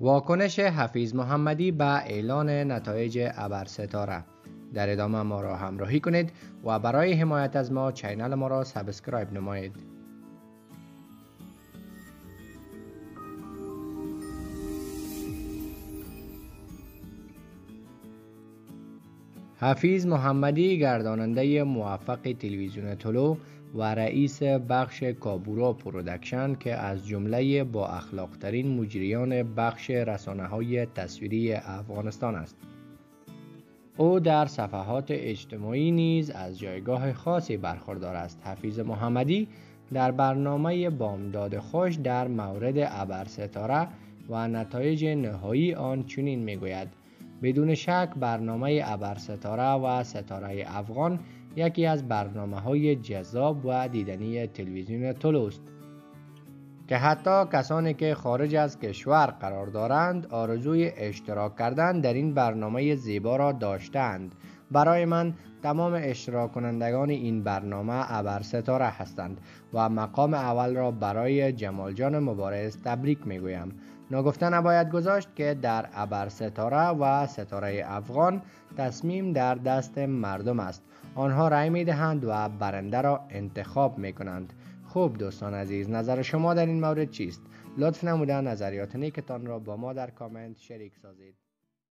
واکنش حفیظ محمدی به اعلان نتایج ابرستاره. در ادامه ما را همراهی کنید و برای حمایت از ما channel ما را subscribe نمایید. حفیظ محمدی گرداننده موفق تلویزیون طلوع و رئیس بخش Kaboora Production که از جمله با اخلاقترین مجریان بخش رسانه های تصویری افغانستان است. او در صفحات اجتماعی نیز از جایگاه خاصی برخوردار است. حفیظ محمدی در برنامه بامداد خوش در مورد ابر ستاره و نتایج نهایی آن چنین می‌گوید بدون شک برنامه ابر ستاره و ستاره افغان یکی از برنامه های جذاب و دیدنی تلویزیون تولوست که حتی کسانی که خارج از کشور قرار دارند آرزوی اشتراک کردن در این برنامه زیبا را داشتند. برای من تمام اشتراک کنندگان این برنامه ابر ستاره هستند و مقام اول را برای جمال جان مبارز تبریک می گویم نگفته نباید گذاشت که در ابر ستاره و ستاره افغان تصمیم در دست مردم است. آنها رأی می دهند و برنده را انتخاب می کنند خوب دوستان عزیز نظر شما در این مورد چیست؟ لطف نموده نظریات نیکتان را با ما در کامنت شریک سازید.